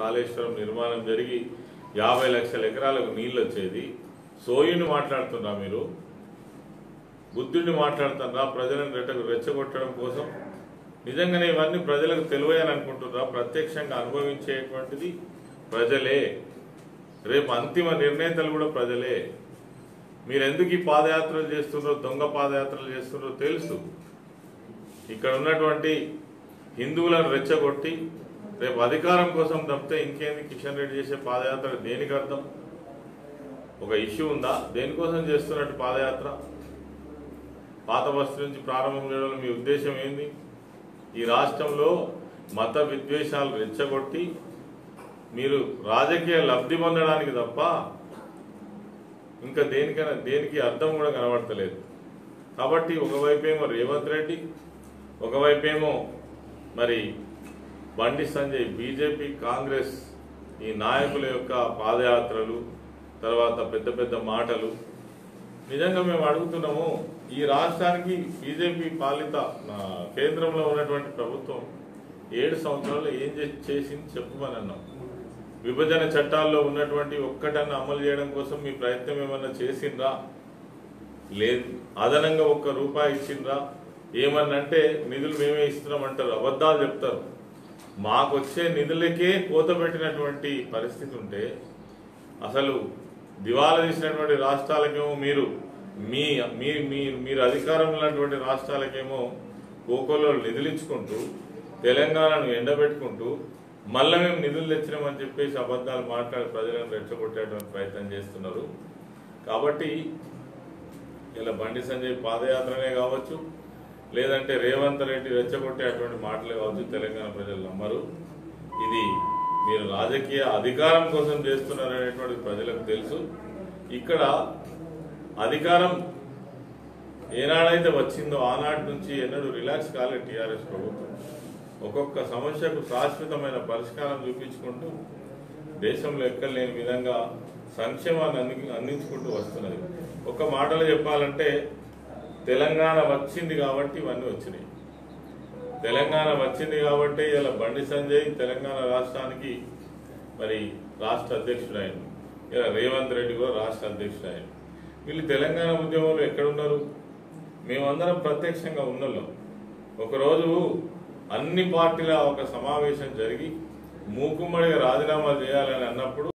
కాళేశ్వరం నిర్మాణం జరిగి యాభై లక్షల ఎకరాలకు నీళ్ళు వచ్చేది సోయుని మాట్లాడుతున్నా మీరు? బుద్ధుడిని మాట్లాడుతున్నారా ప్రజలను రెట్టకు రెచ్చగొట్టడం కోసం? నిజంగానే ఇవన్నీ ప్రజలకు తెలివని ప్రత్యక్షంగా అనుభవించేటువంటిది ప్రజలే. రేపు అంతిమ నిర్ణేతలు కూడా ప్రజలే. మీరు ఎందుకు ఈ పాదయాత్రలు చేస్తున్నారో దొంగ పాదయాత్రలు చేస్తున్నారో తెలుసు. ఇక్కడ ఉన్నటువంటి హిందువులను రెచ్చగొట్టి రేపు అధికారం కోసం తప్పితే ఇంకేంది? కిషన్ రెడ్డి చేసే పాదయాత్ర దేనికి అర్థం? ఒక ఇష్యూ ఉందా? దేనికోసం చేస్తున్నట్టు పాదయాత్ర? పాత బస్తీ నుంచి ప్రారంభం చేయడం మీ ఉద్దేశం ఏంది? ఈ రాష్ట్రంలో మత విద్వేషాలు రెచ్చగొట్టి మీరు రాజకీయ లబ్ధి పొందడానికి తప్ప ఇంకా దేనికైనా దేనికి అర్థం కూడా కనబడతలేదు. కాబట్టి ఒకవైపేమో రేవంత్ రెడ్డి ఒకవైపేమో మరి బండి సంజయ్ బీజేపీ కాంగ్రెస్ ఈ నాయకుల యొక్క పాదయాత్రలు తర్వాత పెద్ద పెద్ద మాటలు. నిజంగా మేము అడుగుతున్నాము ఈ రాష్ట్రానికి బీజేపీ పాలిత కేంద్రంలో ఉన్నటువంటి ప్రభుత్వం ఏడు సంవత్సరాలు ఏం చేసింది చెప్పమని అన్నాం. విభజన చట్టాల్లో ఉన్నటువంటి ఒక్కటన్నా అమలు చేయడం కోసం మీ ప్రయత్నం ఏమన్నా చేసిండ్రా? లేదు. అదనంగా ఒక్క రూపాయి ఇచ్చిండ్రా? ఏమన్నంటే నిధులు మేమే ఇస్తున్నామంటారు అబద్ధాలు చెప్తారు. మాకు వచ్చే నిధులకే కోత పెట్టినటువంటి పరిస్థితి ఉంటే అసలు దివాలా తీసినటువంటి రాష్ట్రాలకేమో మీరు మీ మీ మీ- మీరు అధికారంలో ఉన్నటువంటి రాష్ట్రాలకేమో కోకోలో నిధులు ఇచ్చుకుంటూ తెలంగాణను ఎండబెట్టుకుంటూ మళ్ళీ మేము నిధులు తెచ్చినామని చెప్పేసి అబద్ధాలు మాట్లాడి ప్రజలను రెచ్చగొట్టేటువంటి ప్రయత్నం చేస్తున్నారు. కాబట్టి ఇలా బండి సంజయ్ పాదయాత్రనే కావచ్చు లేదంటే రేవంత్ రెడ్డి రెచ్చగొట్టే అటువంటి మాటలే కావచ్చు తెలంగాణ ప్రజలు నమ్మరు. ఇది మీరు రాజకీయ అధికారం కోసం చేస్తున్నారనేటువంటి ప్రజలకు తెలుసు. ఇక్కడ అధికారం ఏనాడైతే వచ్చిందో ఆనాటి నుంచి ఎన్నడూ రిలాక్స్ కాలేదు టీఆర్ఎస్ ప్రభుత్వం. ఒక్కొక్క సమస్యకు శాశ్వతమైన పరిష్కారం చూపించుకుంటూ దేశంలో ఎక్కడ లేని విధంగా సంక్షేమాన్ని అందించుకుంటూ వస్తున్నది. ఒక మాటలో చెప్పాలంటే తెలంగాణ వచ్చింది కాబట్టి ఇవన్నీ వచ్చినాయి. తెలంగాణ వచ్చింది కాబట్టి ఇలా బండి సంజయ్ తెలంగాణ రాష్ట్రానికి మరి రాష్ట్ర అధ్యక్షుడు ఆయన ఇలా రేవంత్ రెడ్డి కూడా రాష్ట్ర అధ్యక్షుడు ఆయన వీళ్ళు తెలంగాణ ఉద్యమంలో ఎక్కడున్నారు? మేమందరం ప్రత్యక్షంగా ఉన్నోళ్ళం. ఒకరోజు అన్ని పార్టీల ఒక సమావేశం జరిగి మూకుమ్మడిగా రాజీనామా చేయాలని అన్నప్పుడు